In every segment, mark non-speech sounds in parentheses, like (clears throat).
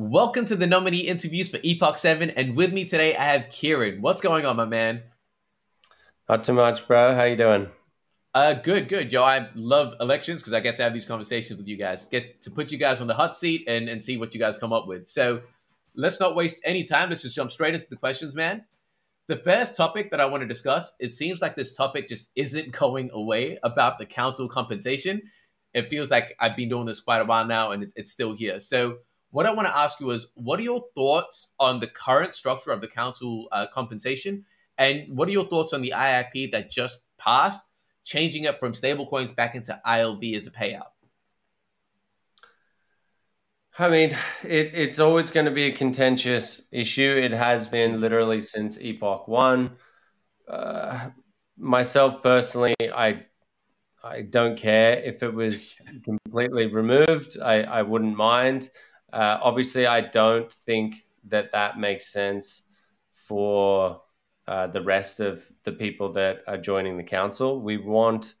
Welcome to the nominee interviews for Epoch 7. And with me today, I have Kieran. What's going on, my man? Not too much, bro. How you doing? Uh, good, good. Yo, I love elections because I get to have these conversations with you guys. Get to put you guys on the hot seat and, and see what you guys come up with. So let's not waste any time. Let's just jump straight into the questions, man. The first topic that I want to discuss, it seems like this topic just isn't going away about the council compensation. It feels like I've been doing this quite a while now and it, it's still here. So what I want to ask you is, what are your thoughts on the current structure of the council uh, compensation? And what are your thoughts on the IIP that just passed, changing it from stablecoins back into ILV as a payout? I mean, it, it's always going to be a contentious issue. It has been literally since Epoch One. Uh, myself personally, I I don't care if it was completely removed. I, I wouldn't mind. Uh, obviously, I don't think that that makes sense for uh, the rest of the people that are joining the council. We want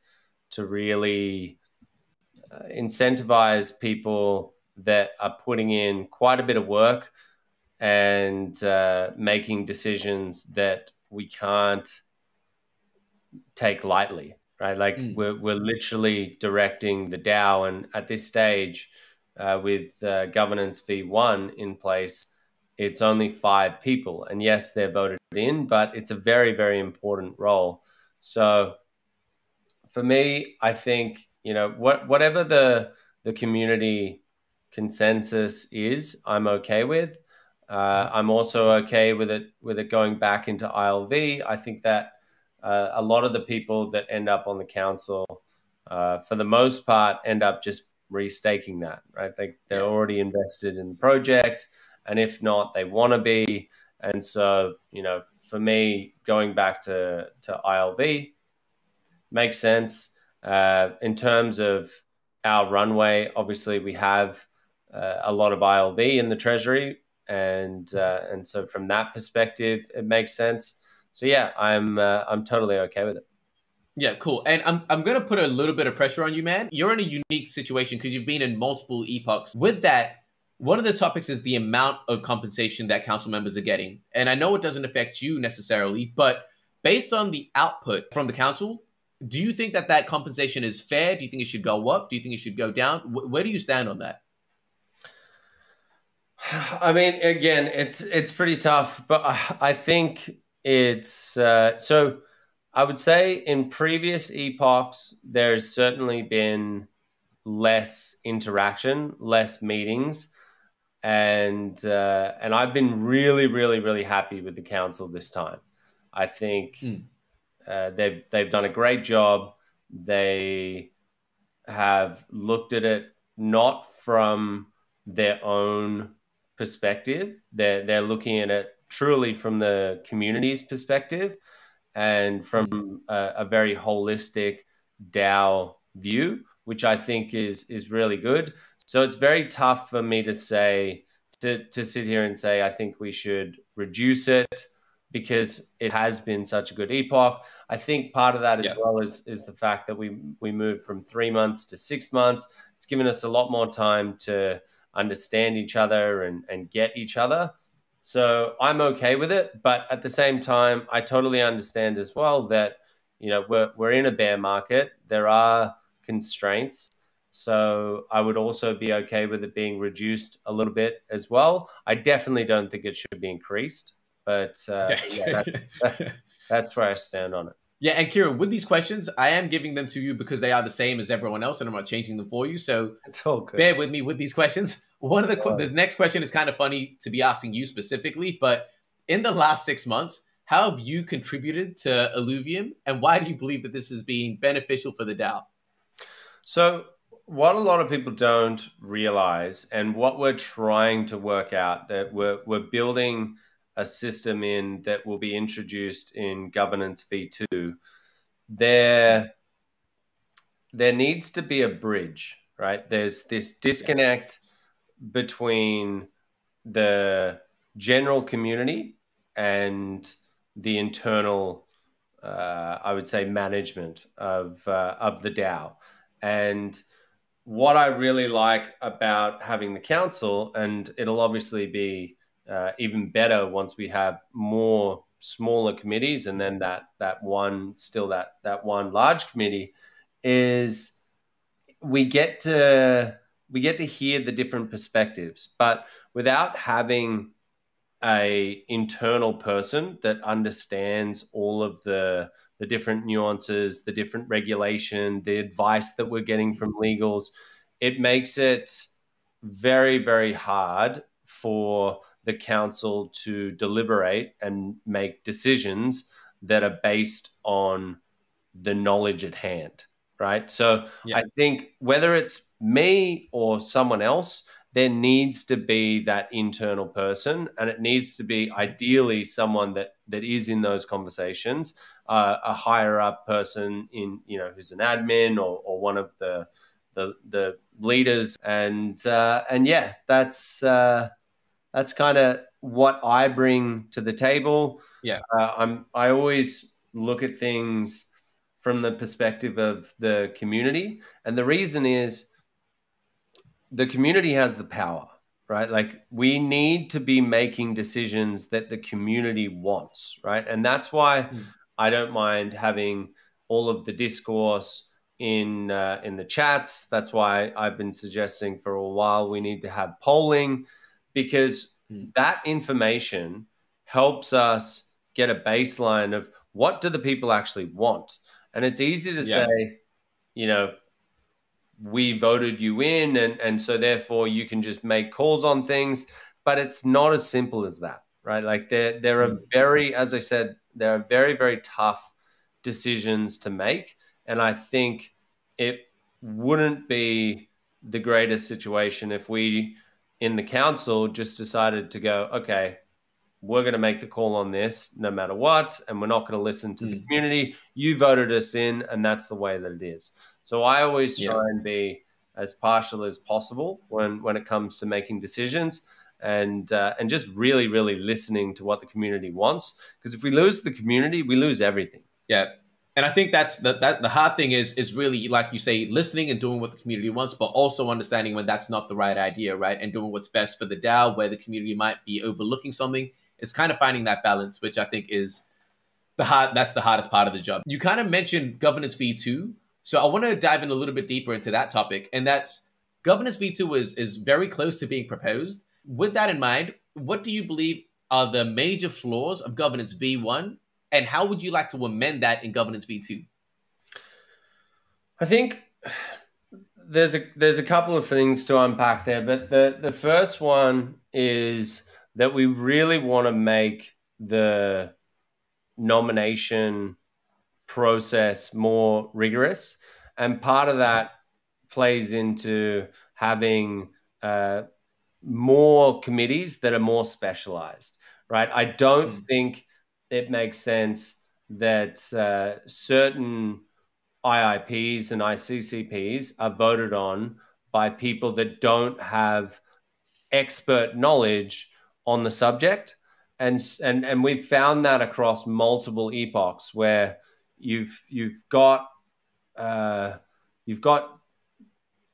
to really uh, incentivize people that are putting in quite a bit of work and uh, making decisions that we can't take lightly, right? Like mm. we're, we're literally directing the DAO. And at this stage, uh, with uh, governance V1 in place, it's only five people. And yes, they're voted in, but it's a very, very important role. So for me, I think, you know, what, whatever the, the community consensus is, I'm okay with. Uh, I'm also okay with it with it going back into ILV. I think that uh, a lot of the people that end up on the council, uh, for the most part, end up just restaking that, right? They, they're already invested in the project. And if not, they want to be. And so, you know, for me, going back to, to ILV makes sense. Uh, in terms of our runway, obviously, we have uh, a lot of ILV in the treasury. And, uh, and so, from that perspective, it makes sense. So, yeah, I'm, uh, I'm totally okay with it. Yeah, cool. And I'm, I'm going to put a little bit of pressure on you, man. You're in a unique situation because you've been in multiple epochs. With that, one of the topics is the amount of compensation that council members are getting. And I know it doesn't affect you necessarily, but based on the output from the council, do you think that that compensation is fair? Do you think it should go up? Do you think it should go down? Where do you stand on that? (sighs) I mean, again, it's it's pretty tough, but I think it's uh, so I would say in previous epochs, there's certainly been less interaction, less meetings, and uh, and I've been really, really, really happy with the council this time. I think mm. uh, they've they've done a great job. They have looked at it not from their own perspective. They're they're looking at it truly from the community's perspective and from a, a very holistic DAO view, which I think is is really good. So it's very tough for me to say to, to sit here and say I think we should reduce it because it has been such a good epoch. I think part of that as yeah. well is is the fact that we we moved from three months to six months. It's given us a lot more time to understand each other and and get each other. So I'm okay with it, but at the same time, I totally understand as well that you know we're we're in a bear market. There are constraints. So I would also be okay with it being reduced a little bit as well. I definitely don't think it should be increased, but uh, yeah, that, (laughs) that's where I stand on it. Yeah, and Kieran, with these questions, I am giving them to you because they are the same as everyone else, and I'm not changing them for you. So it's all good. bear with me with these questions. One of the the next question is kind of funny to be asking you specifically, but in the last six months, how have you contributed to Illuvium, and why do you believe that this is being beneficial for the DAO? So, what a lot of people don't realize, and what we're trying to work out, that we're we're building a system in that will be introduced in governance v2 there there needs to be a bridge right there's this disconnect yes. Between the general community and the internal uh, i would say management of uh, of the dao and what I really like about having the council, and it'll obviously be uh, even better once we have more smaller committees, and then that that one still that that one large committee is we get to we get to hear the different perspectives, but without having a internal person that understands all of the the different nuances, the different regulation, the advice that we're getting from legals, it makes it very very hard for the council to deliberate and make decisions that are based on the knowledge at hand right so yeah. i think whether it's me or someone else there needs to be that internal person and it needs to be ideally someone that that is in those conversations uh, a higher up person in you know who's an admin or, or one of the the, the leaders and uh, and yeah that's uh, that's kind of what I bring to the table. Yeah, uh, I'm I always look at things from the perspective of the community, and the reason is the community has the power, right? Like we need to be making decisions that the community wants, right? And that's why mm. I don't mind having all of the discourse in uh, in the chats. That's why I've been suggesting for a while we need to have polling because mm. that information helps us get a baseline of what do the people actually want. And it's easy to yeah. say, you know, we voted you in and, and so therefore you can just make calls on things but it's not as simple as that right like there there are hmm. very as i said there are very very tough decisions to make and i think it wouldn't be the greatest situation if we in the council just decided to go okay we're going to make the call on this no matter what and we're not going to listen to mm. the hmm. community you voted us in and that's the way that it is so I always try yeah. and be as partial as possible when when it comes to making decisions and uh, and just really really listening to what the community wants because if we lose the community we lose everything yeah and i think that's the that the hard thing is is really like you say listening and doing what the community wants but also understanding when that's not the right idea right and doing what's best for the dao where the community might be overlooking something it's kind of finding that balance which i think is the hard that's the hardest part of the job you kind of mentioned governance v2 so I want to dive in a little bit deeper into that topic, and that's governance V2 is is very close to being proposed. With that in mind, what do you believe are the major flaws of governance V1, and how would you like to amend that in governance V2? I think there's a there's a couple of things to unpack there, but the the first one is that we really want to make the nomination process more rigorous. And part of that plays into having uh, more committees that are more specialized, right? I don't mm. think it makes sense that uh, certain IIPs and ICCPs are voted on by people that don't have expert knowledge on the subject. And, and, and we've found that across multiple epochs where you've you've got uh, you've got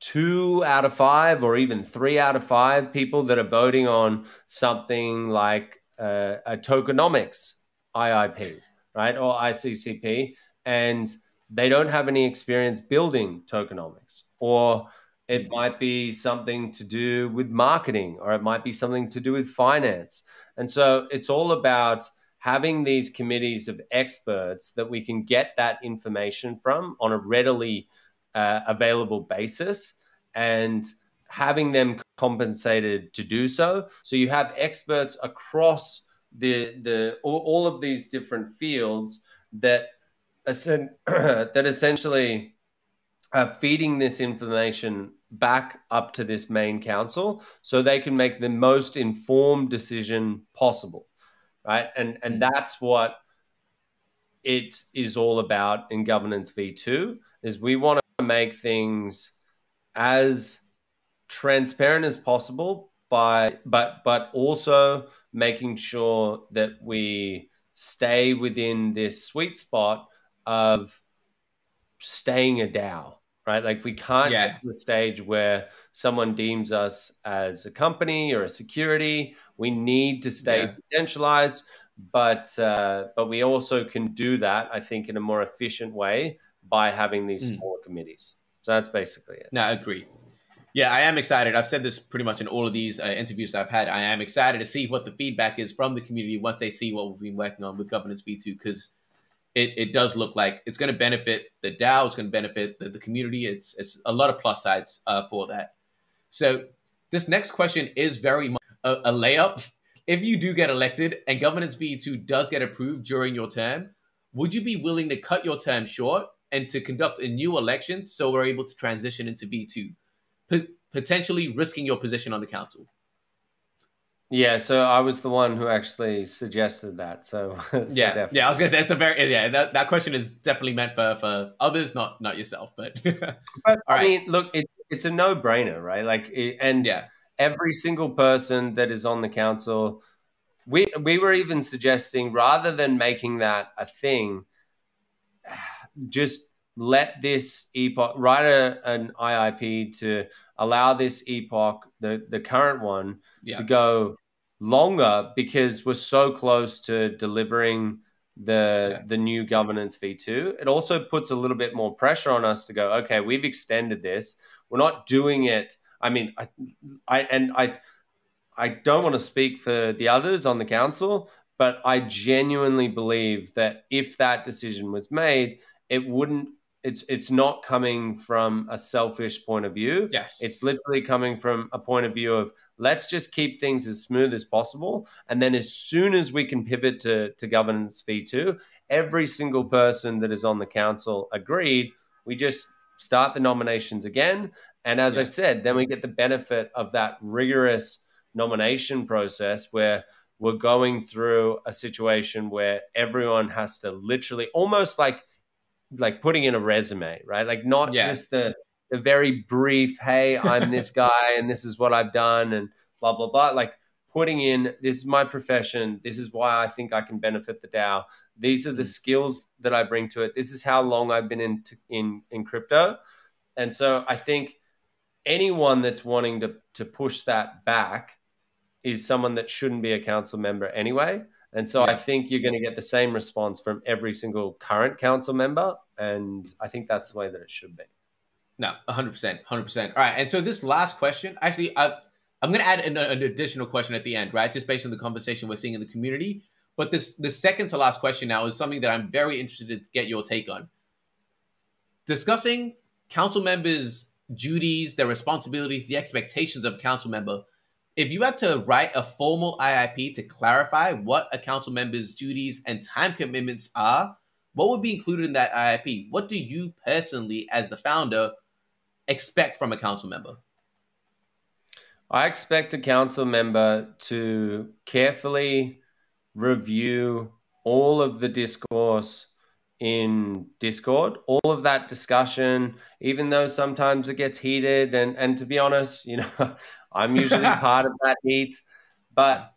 two out of five or even three out of five people that are voting on something like uh, a tokenomics IIP, right, or ICCP, and they don't have any experience building tokenomics, or it might be something to do with marketing, or it might be something to do with finance. And so it's all about having these committees of experts that we can get that information from on a readily uh, available basis and having them compensated to do so. So you have experts across the the all, all of these different fields that (clears throat) that essentially are feeding this information back up to this main council so they can make the most informed decision possible right? And and mm. that's what it is all about in governance v2 is we want to make things as transparent as possible by but but also making sure that we stay within this sweet spot of staying a DAO, right? Like we can't yeah. get to the stage where someone deems us as a company or a security. We need to stay yeah. decentralized, but uh, but we also can do that, I think, in a more efficient way by having these mm. smaller committees. So that's basically it. No, I agree. Yeah, I am excited. I've said this pretty much in all of these uh, interviews I've had. I am excited to see what the feedback is from the community once they see what we've been working on with Governance V2 because it, it does look like it's going to benefit the DAO. It's going to benefit the, the community. It's it's a lot of plus sides uh, for that. So this next question is very much a, a layup. If you do get elected and Governance V2 does get approved during your term, would you be willing to cut your term short and to conduct a new election so we're able to transition into V2, P- potentially risking your position on the council? Yeah, so I was the one who actually suggested that. So, (laughs) so yeah, definitely. yeah, I was gonna say it's a very yeah that, that question is definitely meant for for others, not not yourself. But, (laughs) but I mean, look, it, it's a no brainer, right? Like, it, and yeah, every single person that is on the council, we we were even suggesting rather than making that a thing, (sighs) just let this epoch write a, an IIP to allow this epoch, the the current one, yeah. to go longer because we're so close to delivering the yeah. the new governance v2 it also puts a little bit more pressure on us to go okay we've extended this we're not doing it i mean i i and i i don't want to speak for the others on the council but i genuinely believe that if that decision was made it wouldn't it's it's not coming from a selfish point of view. Yes. It's literally coming from a point of view of let's just keep things as smooth as possible. And then as soon as we can pivot to, to governance V2, every single person that is on the council agreed, we just start the nominations again. And as yeah. I said, then we get the benefit of that rigorous nomination process where we're going through a situation where everyone has to literally almost like like putting in a resume, right? Like not yeah. just the the very brief, hey, I'm this (laughs) guy and this is what I've done and blah blah blah. Like putting in this is my profession. This is why I think I can benefit the DAO. These are the mm. skills that I bring to it. This is how long I've been in in in crypto, and so I think anyone that's wanting to to push that back is someone that shouldn't be a council member anyway. And so yeah. I think you're going to get the same response from every single current council member. And I think that's the way that it should be. No, 100%. 100%. All right. And so this last question, actually, I, I'm going to add an, an additional question at the end, right? Just based on the conversation we're seeing in the community. But this the second to last question now is something that I'm very interested to get your take on. Discussing council members' duties, their responsibilities, the expectations of a council member if you had to write a formal IIP to clarify what a council member's duties and time commitments are, what would be included in that IIP? What do you personally, as the founder, expect from a council member? I expect a council member to carefully review all of the discourse in Discord, all of that discussion, even though sometimes it gets heated. And, and to be honest, you know, (laughs) I'm usually (laughs) part of that heat, but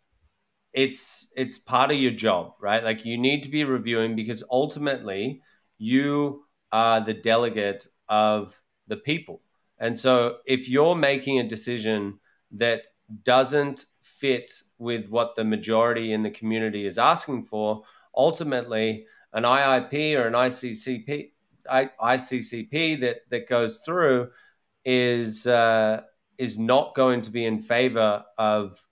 it's it's part of your job, right? Like you need to be reviewing because ultimately you are the delegate of the people. And so if you're making a decision that doesn't fit with what the majority in the community is asking for, ultimately an IIP or an ICCP ICCP that that goes through is uh, is not going to be in favor of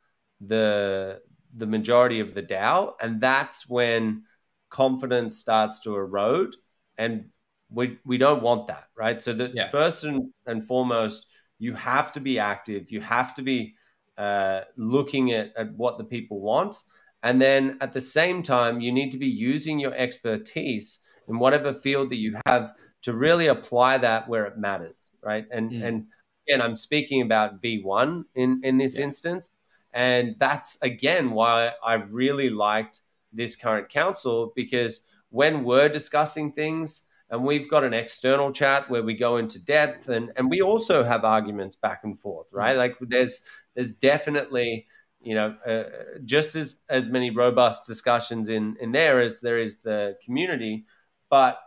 the the majority of the DAO, and that's when confidence starts to erode, and we we don't want that, right? So the yeah. first and, and foremost, you have to be active. You have to be uh, looking at, at what the people want, and then at the same time, you need to be using your expertise in whatever field that you have to really apply that where it matters, right? And mm. and again, I'm speaking about V1 in, in this yeah. instance. And that's again why I really liked this current council because when we're discussing things and we've got an external chat where we go into depth and, and we also have arguments back and forth, right? Mm-hmm. Like there's there's definitely you know uh, just as as many robust discussions in in there as there is the community, but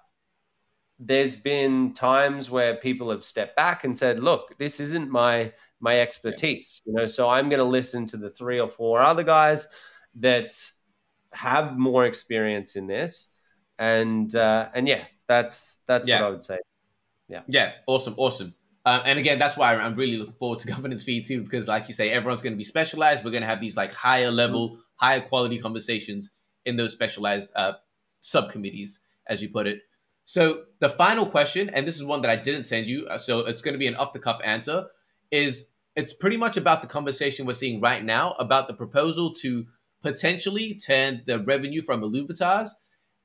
there's been times where people have stepped back and said, "Look, this isn't my my expertise," you know. So I'm going to listen to the three or four other guys that have more experience in this, and uh, and yeah, that's that's yeah. what I would say. Yeah, yeah, awesome, awesome. Um, and again, that's why I'm really looking forward to (laughs) governance V2, because like you say, everyone's going to be specialized. We're going to have these like higher level, mm-hmm. higher quality conversations in those specialized uh, subcommittees, as you put it. So the final question, and this is one that I didn't send you, uh, so it's going to be an off the cuff answer, is it's pretty much about the conversation we're seeing right now about the proposal to potentially turn the revenue from Illuvitars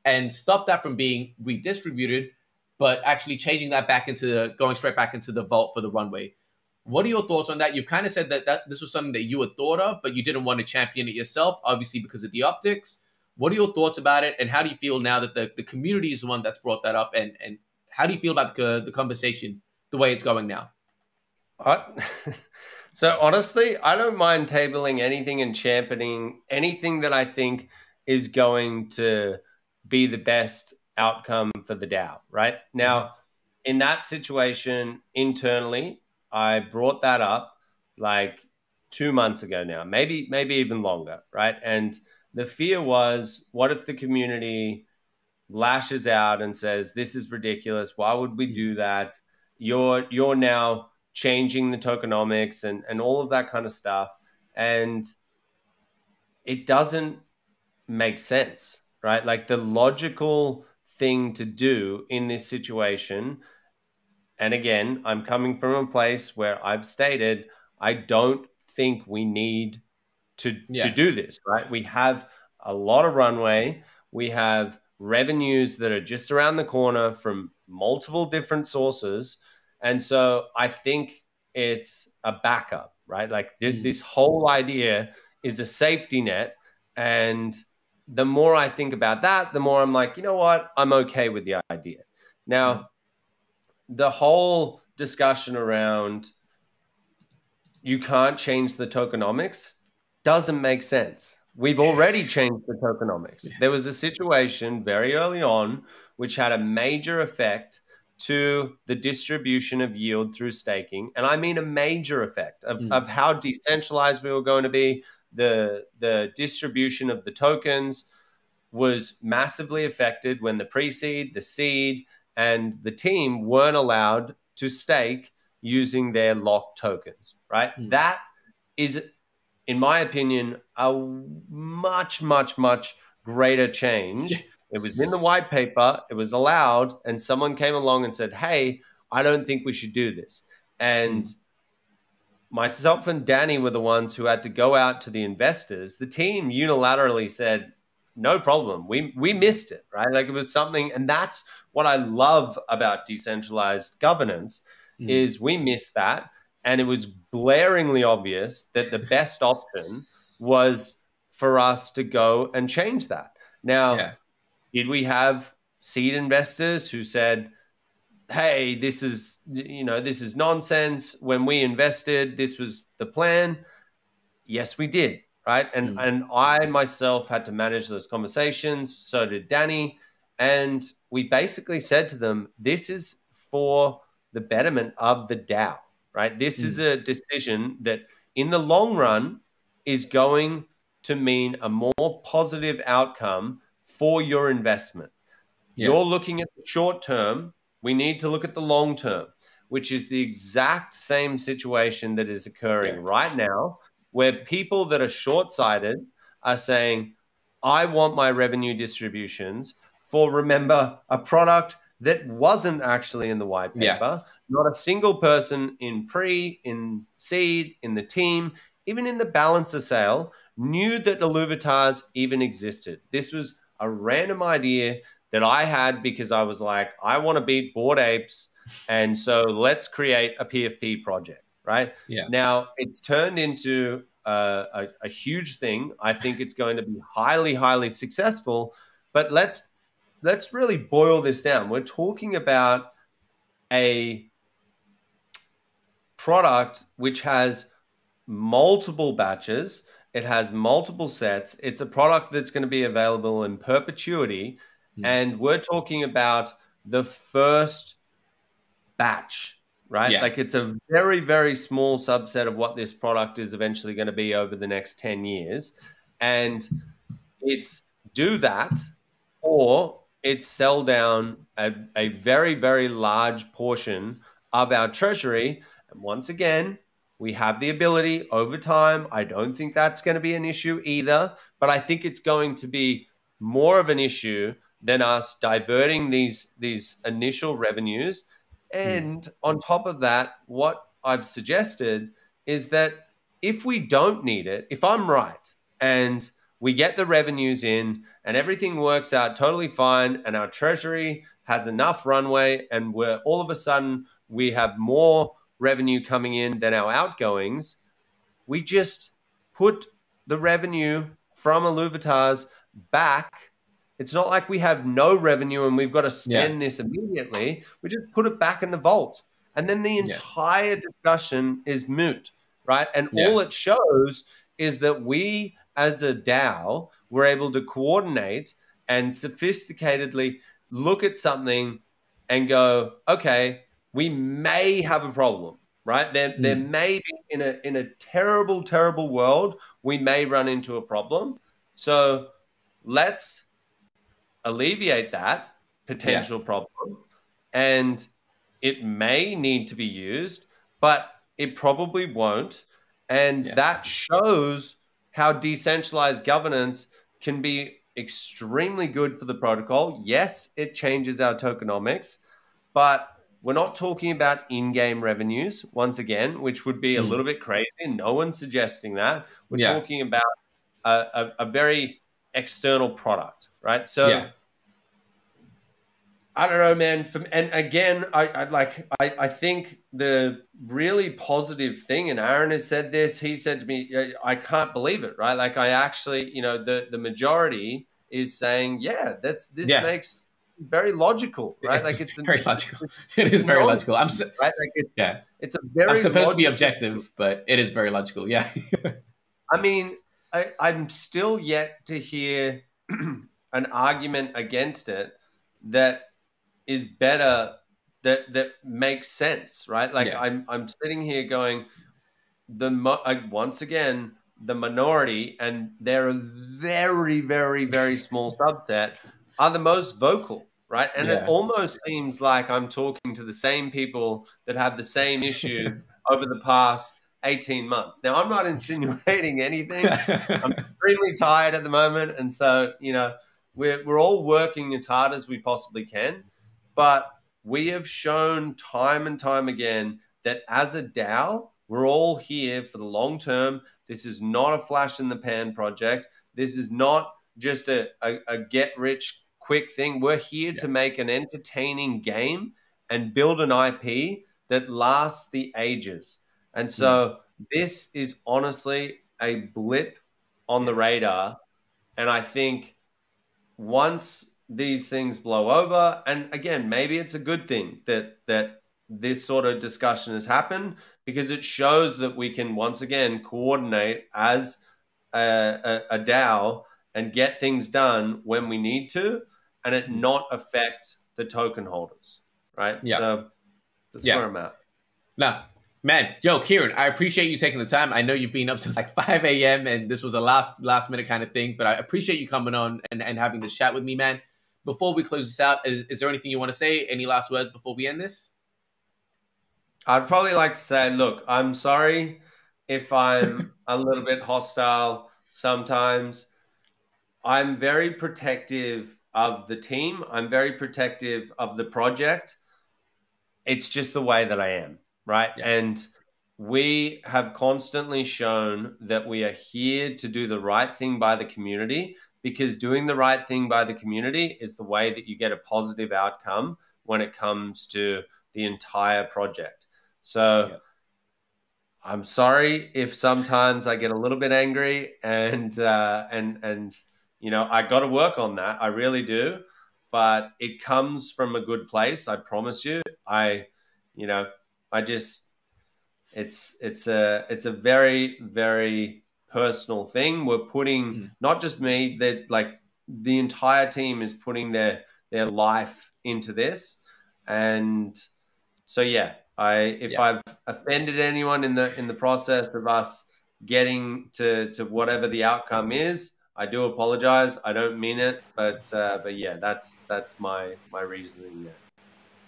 and stop that from being redistributed, but actually changing that back into going straight back into the vault for the runway. What are your thoughts on that? You've kind of said that, that this was something that you had thought of, but you didn't want to champion it yourself, obviously because of the optics. What are your thoughts about it, and how do you feel now that the, the community is the one that's brought that up, and and how do you feel about the the conversation the way it's going now? I, (laughs) so honestly, I don't mind tabling anything and championing anything that I think is going to be the best outcome for the DAO. Right now, mm-hmm. in that situation internally, I brought that up like two months ago now, maybe maybe even longer. Right, and the fear was what if the community lashes out and says this is ridiculous. Why would we do mm-hmm. that? You're you're now changing the tokenomics and and all of that kind of stuff. And it doesn't make sense right? Like the logical thing to do in this situation and again i'm coming from a place where i've stated i don't think we need to yeah. to do this, right? We have a lot of runway. We have revenues that are just around the corner from multiple different sources. And so I think it's a backup, right? Like th- mm. this whole idea is a safety net. And the more I think about that, the more I'm like, you know what? I'm okay with the idea. Now, mm. the whole discussion around you can't change the tokenomics doesn't make sense. We've already changed the tokenomics. There was a situation very early on which had a major effect to the distribution of yield through staking. And I mean a major effect of, mm. of how decentralized we were going to be. The, the distribution of the tokens was massively affected when the pre seed, the seed, and the team weren't allowed to stake using their locked tokens, right? Mm. That is in my opinion, a much, much, much greater change. It was in the white paper, it was allowed, and someone came along and said, Hey, I don't think we should do this. And myself and Danny were the ones who had to go out to the investors. The team unilaterally said, no problem. We we missed it, right? Like it was something, and that's what I love about decentralized governance mm. is we miss that and it was blaringly obvious that the best option was for us to go and change that. Now, yeah. did we have seed investors who said, "Hey, this is you know this is nonsense"? When we invested, this was the plan. Yes, we did. Right, and mm. and I myself had to manage those conversations. So did Danny, and we basically said to them, "This is for the betterment of the DAO." Right? This mm. is a decision that in the long run is going to mean a more positive outcome for your investment. Yeah. You're looking at the short term, we need to look at the long term, which is the exact same situation that is occurring yeah. right now, where people that are short sighted are saying, I want my revenue distributions for, remember, a product that wasn't actually in the white paper. Yeah. Not a single person in pre, in seed, in the team, even in the balancer sale knew that the Illuvitars even existed. This was a random idea that I had because I was like, I want to beat Bored Apes. And so let's create a PFP project, right? Yeah. Now it's turned into a, a, a huge thing. I think it's going to be highly, highly successful. But let's let's really boil this down. We're talking about a product which has multiple batches, it has multiple sets. It's a product that's going to be available in perpetuity. Mm. And we're talking about the first batch, right? Yeah. Like it's a very, very small subset of what this product is eventually going to be over the next 10 years. And it's do that or it's sell down a, a very, very large portion of our treasury. Once again, we have the ability over time. I don't think that's going to be an issue either, but I think it's going to be more of an issue than us diverting these these initial revenues. And mm. on top of that, what I've suggested is that if we don't need it, if I'm right and we get the revenues in and everything works out totally fine and our treasury has enough runway and we're all of a sudden we have more revenue coming in than our outgoings, we just put the revenue from Illuvitars back. It's not like we have no revenue and we've got to spend yeah. this immediately. We just put it back in the vault. And then the entire yeah. discussion is moot, right? And yeah. all it shows is that we as a DAO were able to coordinate and sophisticatedly look at something and go, okay, we may have a problem, right? There, mm. there may be in a in a terrible, terrible world, we may run into a problem. So let's alleviate that potential yeah. problem. And it may need to be used, but it probably won't. And yeah. that shows how decentralized governance can be extremely good for the protocol. Yes, it changes our tokenomics, but we're not talking about in-game revenues once again, which would be a mm. little bit crazy. No one's suggesting that. We're yeah. talking about a, a, a, very external product, right? So yeah. I don't know, man. From, and again, I, I like I, I think the really positive thing, and Aaron has said this. He said to me, "I can't believe it." Right? Like I actually, you know, the the majority is saying, "Yeah, that's this yeah. makes very logical, right? It's like it's very logical. (laughs) It is very logical. I'm so, right? like it, yeah. It's a very. I'm supposed to be objective, but it is very logical. Yeah. (laughs) I mean, I, I'm still yet to hear (clears throat) an argument against it that is better that that makes sense, right? Like yeah. I'm I'm sitting here going, the like, uh, once again the minority, and they're a very very very small subset are the most vocal, right? And yeah. it almost seems like I'm talking to the same people that have the same issue (laughs) over the past 18 months. Now, I'm not (laughs) insinuating anything. I'm (laughs) extremely tired at the moment. And so, you know, we're, we're all working as hard as we possibly can. But we have shown time and time again that as a DAO, we're all here for the long term. This is not a flash in the pan project. This is not just a, a, a get rich quick thing. We're here yeah. to make an entertaining game and build an IP that lasts the ages. And so mm. this is honestly a blip on the radar. And I think once these things blow over, and again, maybe it's a good thing that that this sort of discussion has happened because it shows that we can once again coordinate as a, a, a DAO and get things done when we need to and it not affect the token holders, right? Yeah. So that's yeah. where I'm at. No, man, yo, Kieran, I appreciate you taking the time. I know you've been up (laughs) since like 5 a.m. and this was a last last minute kind of thing, but I appreciate you coming on and, and having this chat with me, man. Before we close this out, is, is there anything you want to say? Any last words before we end this? I'd probably like to say, look, I'm sorry if I'm (laughs) a little bit hostile sometimes. I'm very protective of the team. I'm very protective of the project. It's just the way that I am, right? Yeah. And we have constantly shown that we are here to do the right thing by the community because doing the right thing by the community is the way that you get a positive outcome when it comes to the entire project. So yeah. I'm sorry if sometimes I get a little bit angry and uh, and and you know, I got to work on that. I really do. But it comes from a good place. I promise you. I, you know, I just, it's, it's a, it's a very, very personal thing. We're putting mm. not just me, that like the entire team is putting their, their life into this, and so yeah, I if Yeah. I've offended anyone in the in the process of us getting to to whatever the outcome is, I do apologize. I don't mean it, but uh, but yeah, that's that's my my reasoning there.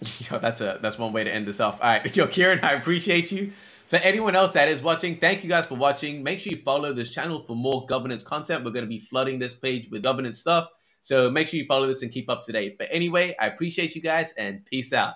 (laughs) Yo, that's a that's one way to end this off. All right, (laughs) yo, Kieran, I appreciate you. For anyone else that is watching, thank you guys for watching. Make sure you follow this channel for more governance content. We're going to be flooding this page with governance stuff. So make sure you follow this and keep up to date. But anyway, I appreciate you guys and peace out.